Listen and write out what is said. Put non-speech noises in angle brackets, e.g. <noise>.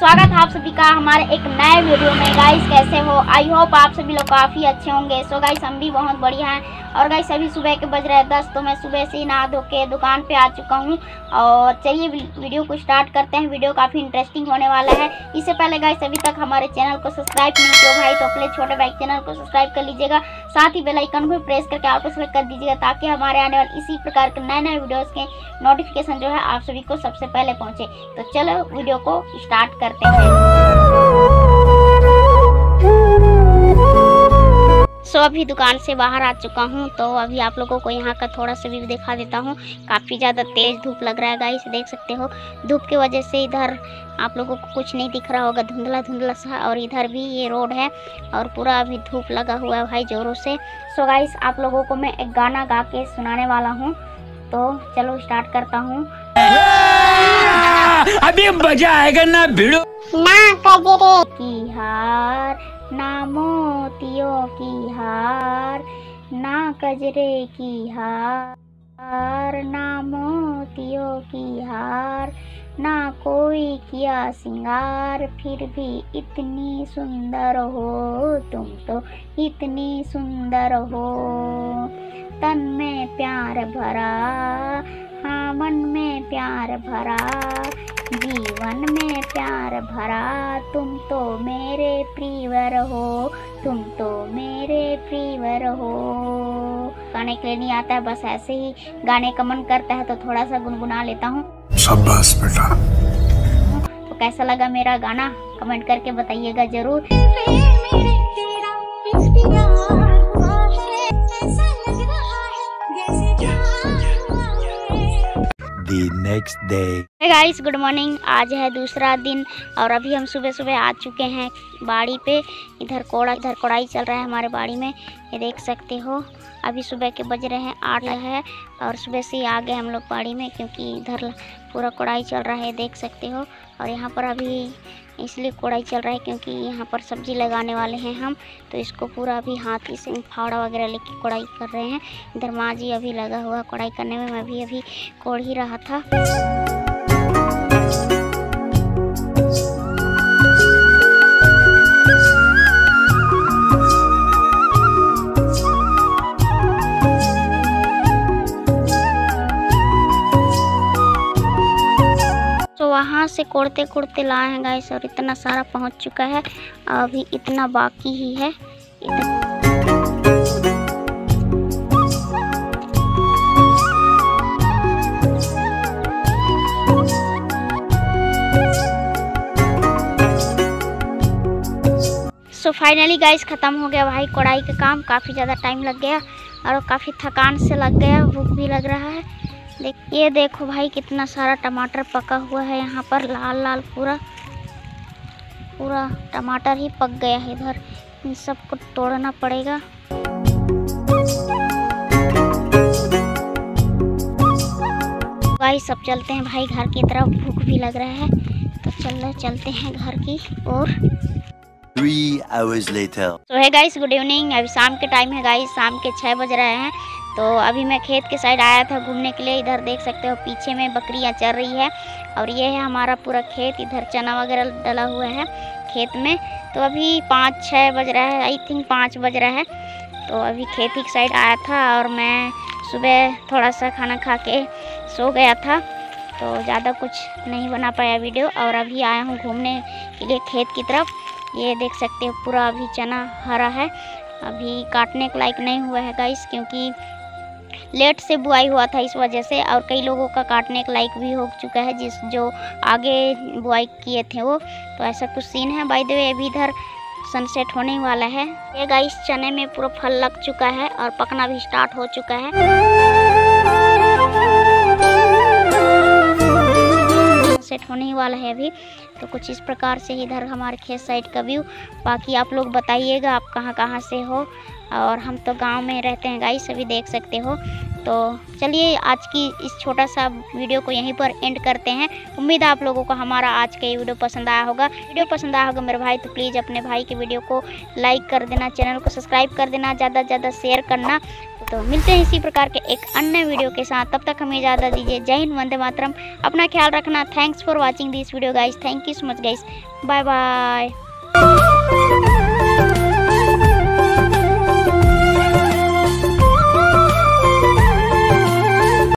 स्वागत है आप सभी का हमारे एक नए वीडियो में। गाइस कैसे हो? आई होप आप सभी लोग काफ़ी अच्छे होंगे। सो गाइस हम भी बहुत बढ़िया हैं। और गाइस अभी सुबह के बज रहे दस तो मैं सुबह से ही नहा धो के दुकान पे आ चुका हूँ। और चलिए वीडियो को स्टार्ट करते हैं। वीडियो काफ़ी इंटरेस्टिंग होने वाला है। इससे पहले गाइस अभी तक हमारे चैनल को सब्सक्राइब नहीं किया भाई तो अपने छोटे भाई चैनल को सब्सक्राइब कर लीजिएगा। साथ ही बेलाइकन को प्रेस करके आप सेलेक्ट कर दीजिएगा, ताकि हमारे आने वाले इसी प्रकार के नए नए वीडियोज़ के नोटिफिकेशन जो है, आप सभी को सबसे पहले पहुँचे। तो चलो, वीडियो को स्टार्ट करते हैं। सो so, अभी दुकान से बाहर आ चुका हूँ तो अभी आप लोगों को यहाँ का थोड़ा सा व्यू दिखा देता हूँ। काफ़ी ज़्यादा तेज़ धूप लग रहा है गाइस देख सकते हो। धूप की वजह से इधर आप लोगों को कुछ नहीं दिख रहा होगा धुंधला धुंधला सा और इधर भी ये रोड है और पूरा अभी धूप लगा हुआ है भाई ज़ोरों से। सो so, गाइस आप लोगों को मैं एक गाना गा के सुनाने वाला हूँ तो चलो स्टार्ट करता हूँ। <laughs> अभी मज़ा आएगा ना भिड़ो। ना कजरे की हार ना मोतियों की हार, ना कजरे की हार ना मोतियों की हार, ना कोई किया सिंगार, फिर भी इतनी सुंदर हो तुम तो इतनी सुंदर हो। तन में प्यार भरा हाँ मन में प्यार भरा जीवन में प्यार भरा तुम तो मेरे प्रियवर हो तुम तो मेरे प्रियवर हो गाने के लिए नहीं आता है बस ऐसे ही गाने का मन करता है तो थोड़ा सा गुनगुना लेता हूँ। शाबाश बेटा। तो कैसा लगा मेरा गाना? कमेंट करके बताइएगा ज़रूर। The next day. Good morning आज है दूसरा दिन और अभी हम सुबह सुबह आ चुके हैं बाड़ी पे। इधर कोड़ा, इधर कोड़ाई चल रहा है हमारे बाड़ी में। ये देख सकते हो, अभी सुबह के बज रहे हैं आठ है और सुबह से ही आ गए हम लोग बाड़ी में क्योंकि इधर पूरा कोड़ाई चल रहा है, देख सकते हो। और यहाँ पर अभी इसलिए कोड़ाई चल रहा है क्योंकि यहाँ पर सब्ज़ी लगाने वाले हैं हम तो इसको पूरा अभी हाथ से फावड़ा वगैरह लेके कोड़ाई कर रहे हैं। इधर माँ जी अभी लगा हुआ कोड़ाई करने में, मैं भी अभी कोड़ ही रहा था। से कोड़ते कोड़ते लाए हैं गाइस और इतना सारा पहुँच चुका है। अभी इतना बाकी ही है। सो फाइनली गाइस ख़त्म हो गया भाई। कढ़ाई का काम काफ़ी ज़्यादा टाइम लग गया और काफ़ी थकान से लग गया, भूख भी लग रहा है। देख ये देखो भाई कितना सारा टमाटर पका हुआ है यहाँ पर लाल लाल पूरा पूरा टमाटर ही पक गया है इधर। इन सबको तोड़ना पड़ेगा। भाई सब चलते हैं भाई घर की तरफ़ भूख भी लग रहा है। तो चल रहे चलते हैं घर की और Three hours later. तो है गाइस गुड इवनिंग अभी शाम के टाइम है गाइस शाम के छः बज रहे हैं। तो अभी मैं खेत के साइड आया था घूमने के लिए। इधर देख सकते हो पीछे में बकरियाँ चल रही है और ये है हमारा पूरा खेत। इधर चना वगैरह डला हुआ है खेत में। तो अभी पाँच छः बज रहा है आई थिंक पाँच बज रहा है। तो अभी खेत ही साइड आया था और मैं सुबह थोड़ा सा खाना खा के सो गया था। तो ज़्यादा कुछ नहीं बना पाया वीडियो और अभी आया हूँ घूमने के लिए खेत की तरफ़। ये देख सकते हो पूरा अभी चना हरा है। अभी काटने के लायक नहीं हुआ है गाइस क्योंकि लेट से बुआई हुआ था इस वजह से और कई लोगों का काटने के लायक भी हो चुका है जिस जो आगे बुआई किए थे वो। तो ऐसा कुछ सीन है। बाई द अभी इधर सनसेट होने वाला है। ये गाइस चने में पूरा फल लग चुका है और पकना भी स्टार्ट हो चुका है। सेट होने ही वाला है अभी। तो कुछ इस प्रकार से इधर हमारे खेत साइड का व्यू बाकी आप लोग बताइएगा आप कहाँ कहाँ से हो। और हम तो गाँव में रहते हैं, गाइस, अभी देख सकते हो। तो चलिए आज की इस छोटा सा वीडियो को यहीं पर एंड करते हैं। उम्मीद है आप लोगों को हमारा आज का ये वीडियो पसंद आया होगा। वीडियो पसंद आया होगा मेरे भाई तो प्लीज़ अपने भाई के वीडियो को लाइक कर देना चैनल को सब्सक्राइब कर देना, ज़्यादा से ज़्यादा शेयर करना। तो मिलते हैं इसी प्रकार के एक अन्य वीडियो के साथ। तब तक हमें इजाज़त दीजिए। जय हिंद, वंदे मातरम। अपना ख्याल रखना। Thanks for watching this video guys thank you so much guys bye bye